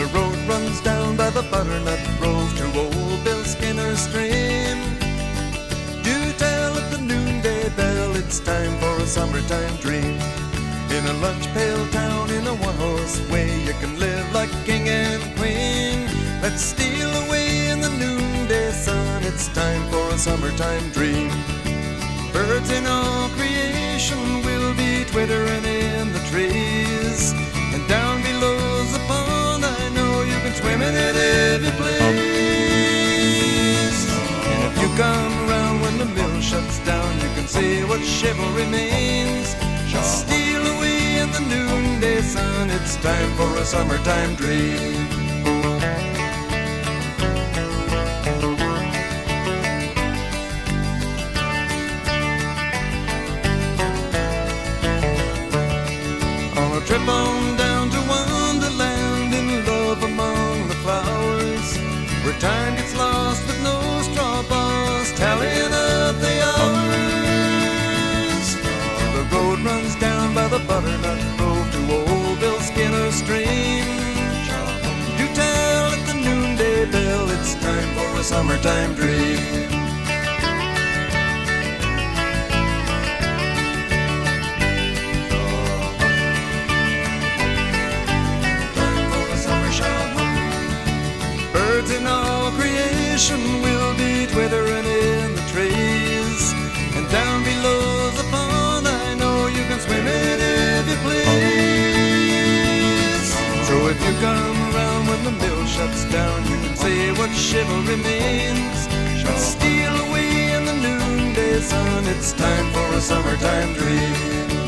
the road runs down by the butternut grove to old Bill Skinner's stream. Do tell at the noonday bell it's time for a summertime dream. In a lunch pail town in a one-horse way, you can live like king and queen. Let's steal away in the noonday sun. It's time for a summertime dream. What chivalry means. Steal away in the noonday sun, it's time for a summertime dream. On a trip on down to Wonderland in love among the flowers, where time gets lost summertime dream. time for a summer shower. Birds in all creation will be twittering in the trees. And down below's the pond, I know you can swim in if you please. So if you come chivalry means. Steal away in the noonday sun, it's time for a summertime dream.